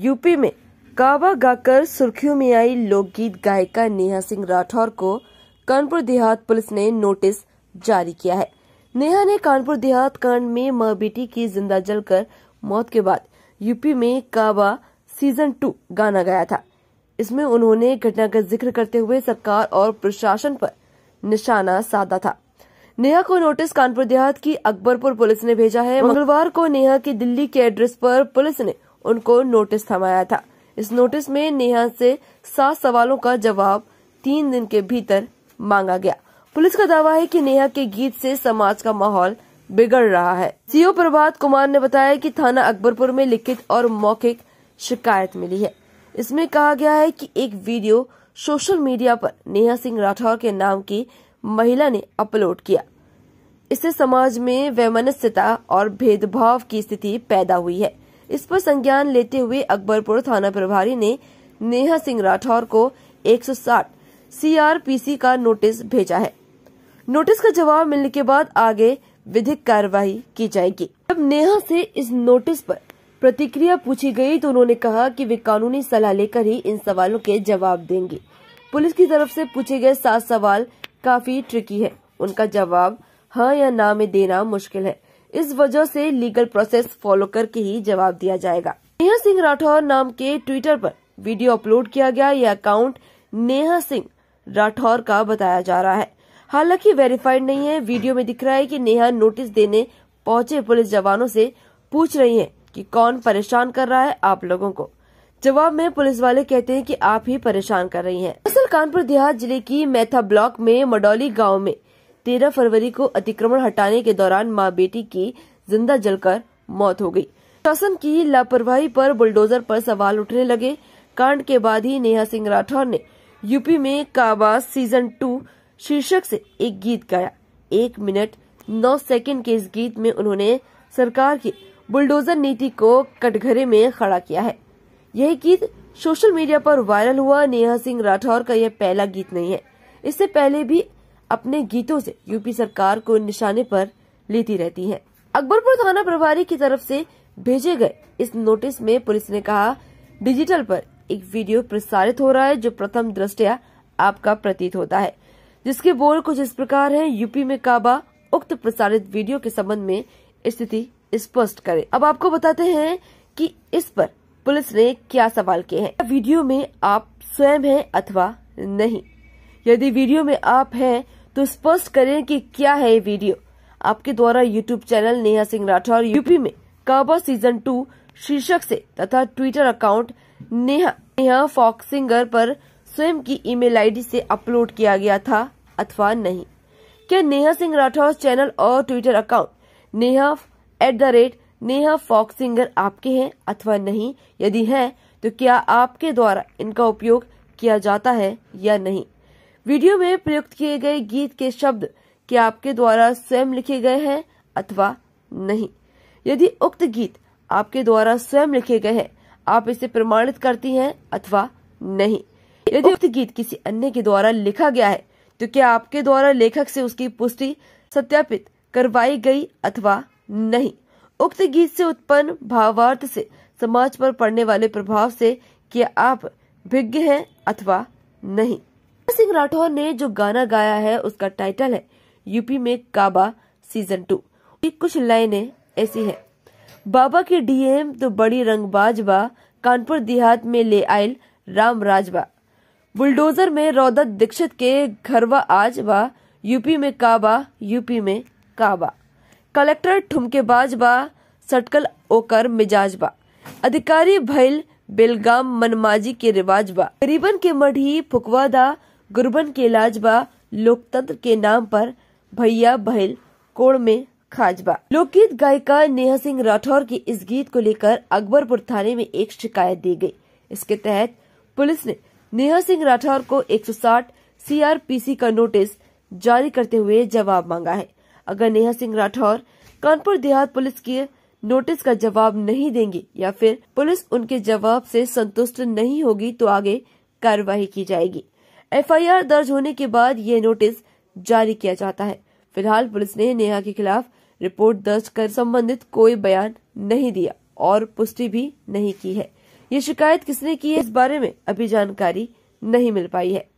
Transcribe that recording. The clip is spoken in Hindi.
यूपी में काबा गाकर सुर्खियों में आई लोकगीत गायिका नेहा सिंह राठौर को कानपुर देहात पुलिस ने नोटिस जारी किया है। नेहा ने कानपुर देहात कांड में माँ बेटी की ज़िंदा जलकर मौत के बाद यूपी में काबा सीज़न टू गाना गाया था। इसमें उन्होंने घटना का ज़िक्र करते हुए सरकार और प्रशासन पर निशाना साधा था। नेहा को नोटिस कानपुर देहात की अकबरपुर पुलिस ने भेजा है। मंगलवार को नेहा की दिल्ली के एड्रेस पर पुलिस ने उनको नोटिस थमाया था। इस नोटिस में नेहा से सात सवालों का जवाब तीन दिन के भीतर मांगा गया। पुलिस का दावा है कि नेहा के गीत से समाज का माहौल बिगड़ रहा है। सीओ प्रभात कुमार ने बताया कि थाना अकबरपुर में लिखित और मौखिक शिकायत मिली है। इसमें कहा गया है कि एक वीडियो सोशल मीडिया पर नेहा सिंह राठौर के नाम की महिला ने अपलोड किया। इससे समाज में वैमनस्यता और भेदभाव की स्थिति पैदा हुई है। इस पर संज्ञान लेते हुए अकबरपुर थाना प्रभारी ने नेहा सिंह राठौर को 160 सीआरपीसी का नोटिस भेजा है। नोटिस का जवाब मिलने के बाद आगे विधिक कार्यवाही की जाएगी। जब नेहा से इस नोटिस पर प्रतिक्रिया पूछी गई तो उन्होंने कहा कि वे कानूनी सलाह लेकर ही इन सवालों के जवाब देंगे। पुलिस की तरफ़ से पूछे गए सात सवाल काफ़ी ट्रिकी है। उनका जवाब हाँ या ना में देना मुश्किल है। इस वजह से लीगल प्रोसेस फॉलो करके ही जवाब दिया जाएगा। नेहा सिंह राठौर नाम के ट्विटर पर वीडियो अपलोड किया गया। यह अकाउंट नेहा सिंह राठौर का बताया जा रहा है। हालाँकि वेरीफाइड नहीं है। वीडियो में दिख रहा है कि नेहा नोटिस देने पहुँचे पुलिस जवानों से पूछ रही है कि कौन परेशान कर रहा है आप लोगों को। जवाब में पुलिस वाले कहते हैं कि आप ही परेशान कर रही हैं। असल कानपुर देहात ज़िले की मैथा ब्लॉक में मडौली गाँव में तेरह फरवरी को अतिक्रमण हटाने के दौरान माँ बेटी की ज़िंदा जलकर मौत हो गई। शासन की लापरवाही पर बुलडोजर पर सवाल उठने लगे। कांड के बाद ही नेहा सिंह राठौर ने यूपी में काबा सीज़न टू शीर्षक से एक गीत गाया। एक मिनट, नौ सेकंड के इस गीत में उन्होंने सरकार की बुलडोजर नीति को कटघरे में खड़ा किया है। यह गीत सोशल मीडिया पर वायरल हुआ। नेहा सिंह राठौर का यह पहला गीत नहीं है। इससे पहले भी अपने गीतों से यूपी सरकार को निशाने पर लेती रहती है। अकबरपुर थाना प्रभारी की तरफ़ से भेजे गए इस नोटिस में पुलिस ने कहा, डिजिटल पर एक वीडियो प्रसारित हो रहा है जो प्रथम दृष्टया आपका प्रतीत होता है। जिसके बोल कुछ इस प्रकार है, यूपी में काबा उक्त प्रसारित वीडियो के संबंध में स्थिति स्पष्ट करे। अब आपको बताते हैं कि इस पर पुलिस ने क्या सवाल किए हैं। वीडियो में आप स्वयं हैं अथवा नहीं? यदि वीडियो में आप हैं तो स्पष्ट करें कि क्या है ये वीडियो। आपके द्वारा YouTube channel Neha Singh Rathore UP में काबा सीज़न टू शीर्षक से तथा Twitter account Neha Neha folksinger पर स्वयं की ईमेल आईडी से अपलोड किया गया था अथवा नहीं। क्या नेहा सिंह राठौर चैनल और Twitter account Neha at the rate Neha folksinger आपके हैं अथवा नहीं? यदि है तो क्या आपके द्वारा इनका उपयोग किया जाता है या नहीं? वीडियो में प्रयुक्त किए गए गीत के शब्द क्या आपके द्वारा स्वयं लिखे गए हैं अथवा नहीं। यदि उक्त गीत आपके द्वारा स्वयं लिखे गए हैं, आप इसे प्रमाणित करती हैं अथवा नहीं। यदि उक्त गीत किसी अन्य के द्वारा लिखा गया है तो क्या आपके द्वारा लेखक से उसकी पुष्टि सत्यापित करवाई गई अथवा नहीं? उक्त गीत से उत्पन्न भावार्थ से समाज पर पड़ने वाले प्रभाव से क्या आप विज्ञ हैं अथवा नहीं? सिंह राठौर ने जो गाना गाया है, उसका टाइटल है यूपी में काबा सीज़न टू कुछ लाइनें ऐसी है। बाबा के डीएम तो बड़ी रंगबाज बा कानपुर देहात में ले आयल राम राजबा। बुलडोजर में रौदत दीक्षित के घरवा आज बा यूपी में काबा, यूपी में काबा। कलेक्टर ठुमकेबाज बा सटकल ओकर मिजाज बा अधिकारी भैल बेलगाम मनमाजी के रिवाज बा गरीबन के मढ़ी फुकवादा गुरबन के इलाज बा लोकतंत्र के नाम पर भैया भैल कोड़ में खाजबा। लोकगीत गायिका नेहा सिंह राठौर की इस गीत को लेकर अकबरपुर थाने में एक शिकायत दी गई। इसके तहत पुलिस ने नेहा सिंह राठौर को 160 सीआरपीसी का नोटिस जारी करते हुए जवाब मांगा है। अगर नेहा सिंह राठौर कानपुर देहात पुलिस के नोटिस का जवाब नहीं देंगे या फिर पुलिस उनके जवाब से संतुष्ट नहीं होगी तो आगे कार्रवाई की जाएगी। एफआईआर दर्ज होने के बाद ये नोटिस जारी किया जाता है। फ़िलहाल पुलिस ने नेहा के खिलाफ रिपोर्ट दर्ज कर संबंधित कोई बयान नहीं दिया और पुष्टि भी नहीं की है। ये शिकायत किसने की है, इस बारे में अभी जानकारी नहीं मिल पाई है।